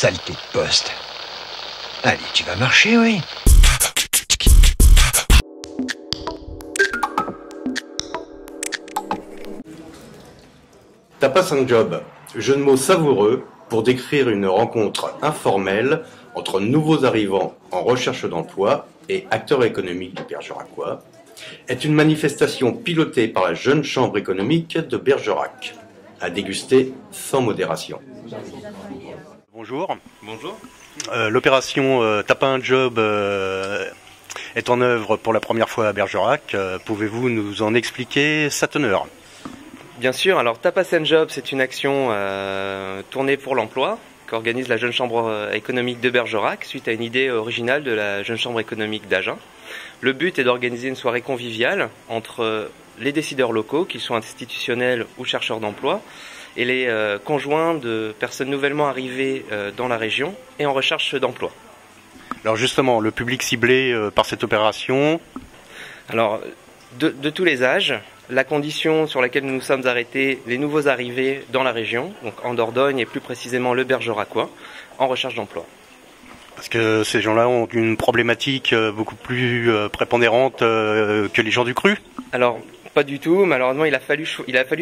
Saleté de poste. Allez, tu vas marcher, oui Tapas un job, jeu de mots savoureux pour décrire une rencontre informelle entre nouveaux arrivants en recherche d'emploi et acteurs économiques du Bergeracois, est une manifestation pilotée par la jeune chambre économique de Bergerac, à déguster sans modération. Bonjour. Bonjour. Euh, L'opération euh, Tape un job euh, est en œuvre pour la première fois à Bergerac. Euh, Pouvez-vous nous en expliquer sa teneur? Bien sûr, alors Tapas and Job, c'est une action tournée pour l'emploi qu'organise la Jeune Chambre économique de Bergerac suite à une idée originale de la Jeune Chambre économique d'Agen. Le but est d'organiser une soirée conviviale entre les décideurs locaux, qu'ils soient institutionnels ou chercheurs d'emploi, et les euh, conjoints de personnes nouvellement arrivées euh, dans la région et en recherche d'emploi. Alors justement, le public ciblé euh, par cette opération, Alors, de, de tous les âges, la condition sur laquelle nous nous sommes arrêtés, les nouveaux arrivés dans la région, donc en Dordogne et plus précisément le Bergeracois, en recherche d'emploi. parce que ces gens-là ont une problématique euh, beaucoup plus prépondérante que les gens du cru. Alors, pas du tout. Malheureusement, il a fallu,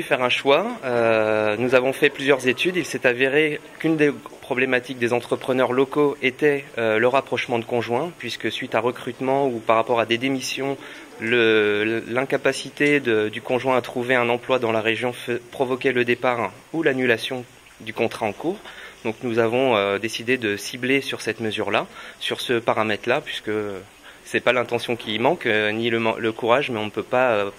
faire un choix. Euh, nous avons fait plusieurs études. Il s'est avéré qu'une des problématiques des entrepreneurs locaux était euh, le rapprochement de conjoints, puisque suite à recrutement ou par rapport à des démissions, l'incapacité du conjoint à trouver un emploi dans la région provoquait le départ ou l'annulation du contrat en cours. Donc nous avons euh, décidé de cibler sur cette mesure-là, sur ce paramètre-là, puisque c'est pas l'intention qui y manque, ni le, courage, mais on ne peut pas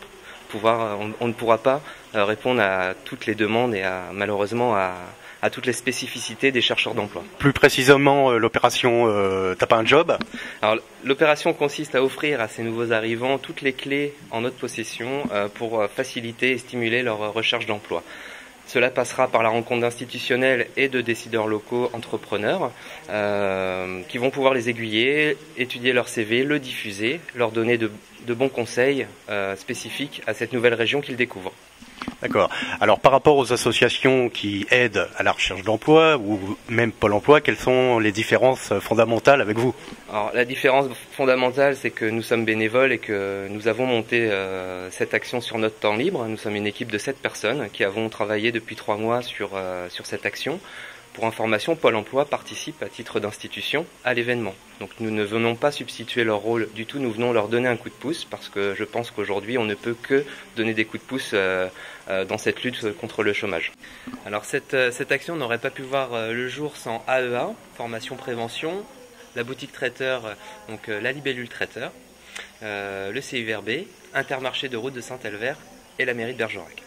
pouvoir, on, on ne pourra pas euh, répondre à toutes les demandes et à, malheureusement à, à toutes les spécificités des chercheurs d'emploi. Plus précisément, euh, l'opération euh, Tape un job? Alors l'opération consiste à offrir à ces nouveaux arrivants toutes les clés en notre possession euh, pour euh, faciliter et stimuler leur euh, recherche d'emploi. Cela passera par la rencontre d'institutionnels et de décideurs locaux entrepreneurs euh, qui vont pouvoir les aiguiller, étudier leur CV, le diffuser, leur donner de, bons conseils euh, spécifiques à cette nouvelle région qu'ils découvrent. D'accord. Alors par rapport aux associations qui aident à la recherche d'emploi ou même Pôle emploi, quelles sont les différences fondamentales avec vous? Alors la différence fondamentale, c'est que nous sommes bénévoles et que nous avons monté euh, cette action sur notre temps libre. Nous sommes une équipe de sept personnes qui avons travaillé depuis trois mois sur, euh, sur cette action. Pour information, Pôle Emploi participe à titre d'institution à l'événement. Donc nous ne venons pas substituer leur rôle du tout, nous venons leur donner un coup de pouce parce que je pense qu'aujourd'hui on ne peut que donner des coups de pouce euh, euh, dans cette lutte contre le chômage. Alors cette, euh, cette action n'aurait pas pu voir le jour sans AEA, formation prévention, la boutique traiteur, donc la libellule traiteur, euh, le CURB, Intermarché de route de Saint-Elvert et la mairie de Bergerac.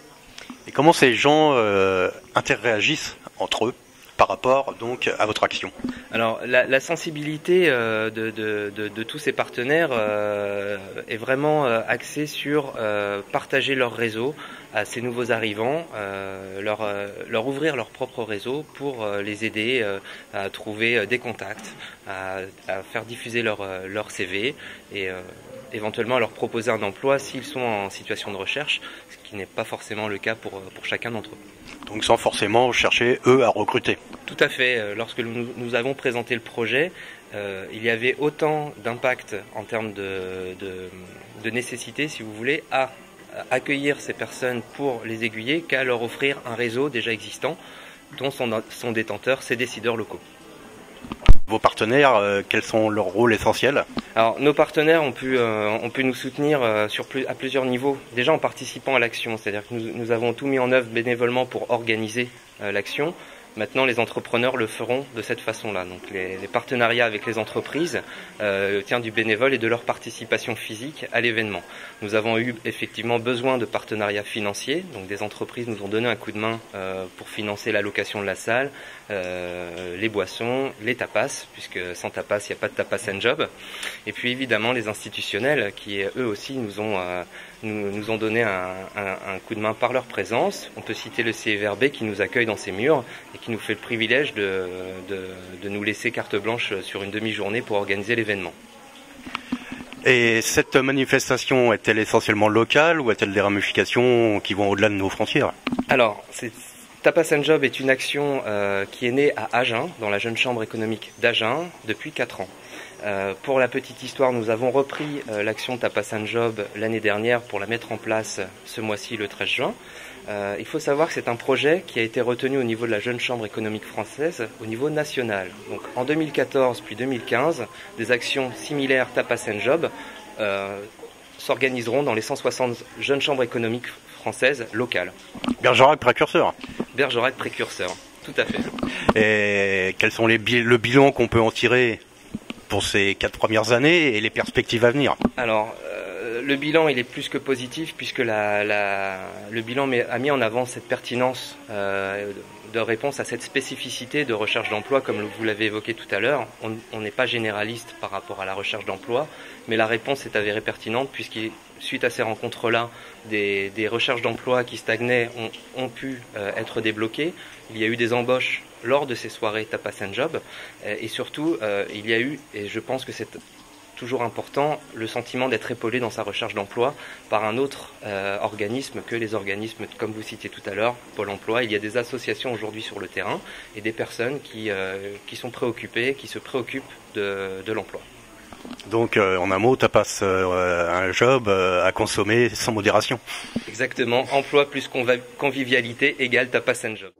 Et comment ces gens euh, interréagissent entre eux? Par rapport donc à votre action. Alors la, sensibilité euh, de, tous ces partenaires euh, est vraiment euh, axée sur partager leur réseau à ces nouveaux arrivants, leur, ouvrir leur propre réseau pour les aider à trouver des contacts, à, faire diffuser leur, leur CV et éventuellement à leur proposer un emploi s'ils sont en situation de recherche, ce qui n'est pas forcément le cas pour, pour chacun d'entre eux. Donc sans forcément chercher eux à recruter. Tout à fait. Euh, Lorsque nous, nous avons présenté le projet, euh, il y avait autant d'impact en termes de, de, de nécessité, si vous voulez, à à accueillir ces personnes pour les aiguiller qu'à leur offrir un réseau déjà existant dont sont, sont détenteurs ces décideurs locaux. Vos partenaires, euh, quels sont leurs rôles essentiels Alors, nos partenaires ont pu, euh, ont pu nous soutenir euh, sur à plusieurs niveaux. Déjà en participant à l'action, c'est-à-dire que nous, avons tout mis en œuvre bénévolement pour organiser l'action. Maintenant, les entrepreneurs le feront de cette façon-là. Donc, les, partenariats avec les entreprises euh, tiennent du bénévole et de leur participation physique à l'événement. Nous avons eu effectivement besoin de partenariats financiers. Donc, des entreprises nous ont donné un coup de main euh, pour financer la location de la salle, euh, les boissons, les tapas, puisque sans tapas, il n'y a pas de tapas and job. Et puis évidemment les institutionnels qui eux aussi nous ont, euh, nous, nous ont donné un, un- un coup de main par leur présence. On peut citer le CVRB qui nous accueille dans ses murs et qui nous fait le privilège de, de, de nous laisser carte blanche sur une demi-journée pour organiser l'événement. Et cette manifestation est-elle essentiellement locale ou a-t-elle des ramifications qui vont au-delà de nos frontières? Alors, Tapas and Job est une action euh, qui est née à Agen, dans la jeune chambre économique d'Agen, depuis 4 ans. Euh, pour la petite histoire, nous avons repris euh, l'action Tapas and Job l'année dernière pour la mettre en place ce mois-ci, le 13 juin. Euh, il faut savoir que c'est un projet qui a été retenu au niveau de la jeune chambre économique française au niveau national. Donc en 2014 puis 2015, des actions similaires Tapas and Job s'organiseront dans les 160 jeunes chambres économiques françaises locales. Bergerac précurseur. Bergerac précurseur, tout à fait. Et quels sont les le bilan qu'on peut en tirer pour ces quatre premières années et les perspectives à venir? Alors, euh, le bilan, il est plus que positif puisque le bilan a mis en avant cette pertinence euh, de réponse à cette spécificité de recherche d'emploi, comme vous l'avez évoqué tout à l'heure. On n'est pas généraliste par rapport à la recherche d'emploi, mais la réponse est avérée pertinente puisque suite à ces rencontres-là, des, recherches d'emploi qui stagnaient ont, pu euh, être débloquées. Il y a eu des embauches lors de ces soirées Tapas and Job, euh, et surtout, il y a eu, et je pense que c'est toujours important, le sentiment d'être épaulé dans sa recherche d'emploi par un autre euh, organisme que les organismes, comme vous citiez tout à l'heure, Pôle Emploi. Il y a des associations aujourd'hui sur le terrain et des personnes qui, euh, qui sont préoccupées, qui se préoccupent de, de l'emploi. Donc, euh, en un mot, tu passes un job à consommer sans modération. Exactement. Emploi plus convivialité égale tapas un job.